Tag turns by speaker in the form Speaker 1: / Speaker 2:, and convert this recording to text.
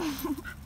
Speaker 1: Ha ha ha.